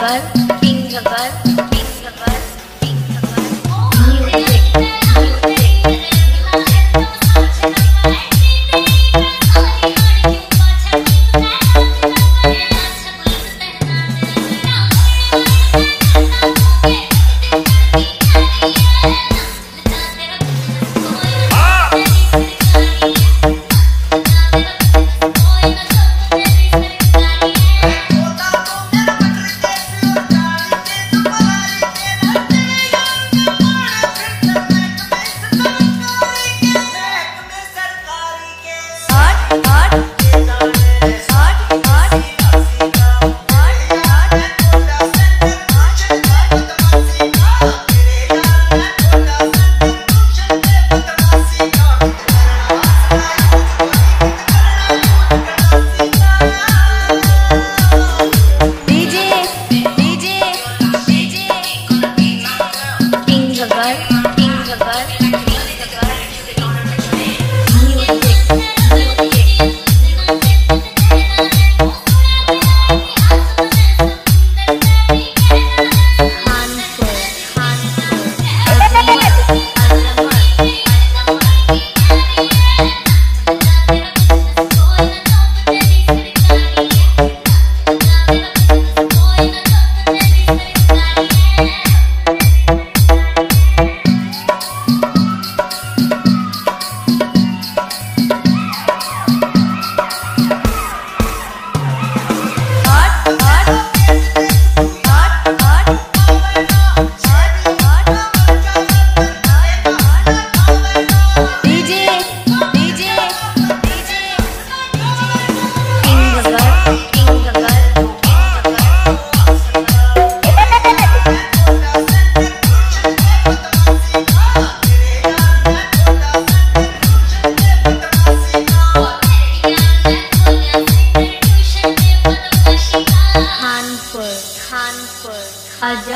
जबर किंग जबर hot.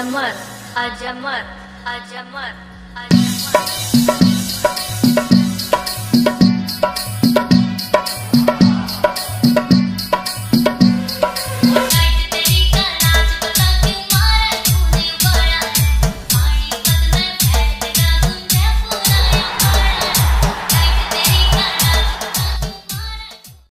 अजमत अजमर अजमर अजमर